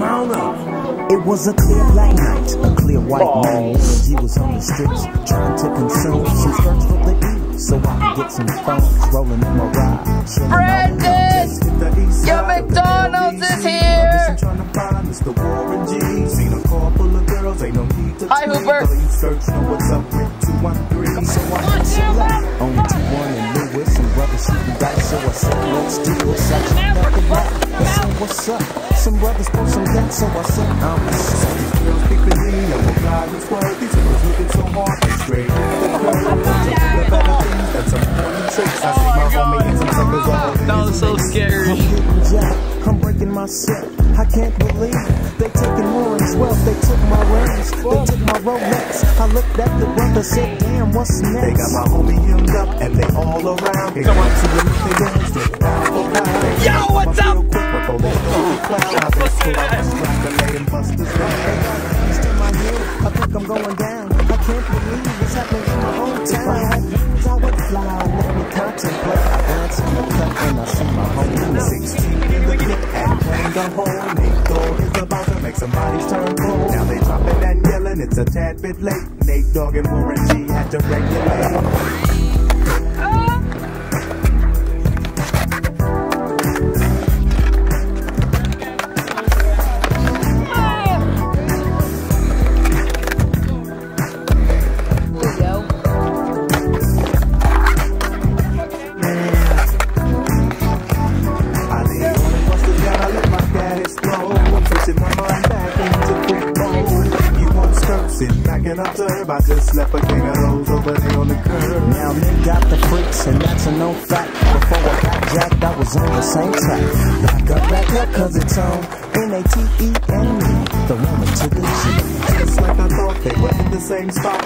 Mount up. It was a clear black night, a clear white moon. Warren G was on the strips, trying to consume some skirts for the E, so I could get some funds rolling in my ride. Brandon! Your McDonald's is here! Trying to let's do. I said, what's up? Some brothers some so I said, I'm. These girls I'm a guy who's worth. These girls looking so hard, the. The than my That was so scary. Breaking my. I can't believe they taking Warren's wealth. They took my rings, they took my Rolex. I looked at the brother, said, damn, what's next? They got my homie hemmed up and they all around. They dance, they pound my head, I think I'm going down. I can't believe it's happening in my own town. If I had wings, I would fly. Let me contemplate. I glance in the cut and I see my homie. 16 in the pit and playing the horn. Nate Dogg is about to make somebody's turn cold. Now they dropping and yelling, it's a tad bit late. Nate Dogg and Warren G had to regulate. Back and observe. I just left a gang of those over there on the curb. Now men got the freaks, and that's a no fact. Before I got jacked, I was on the same track. Back up, back up, cause it's on N-A-T-E-N-E, the woman to the G. Just like I thought, they were in the same spot.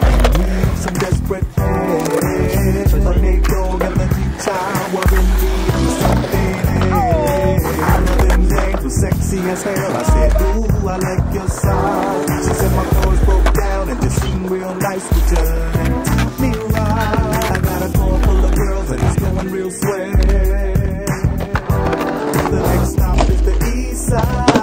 Some desperate head. But they go and the G-child were in need of something. One of them dames was sexy as hell. I said, ooh, I like your side. top is the east side.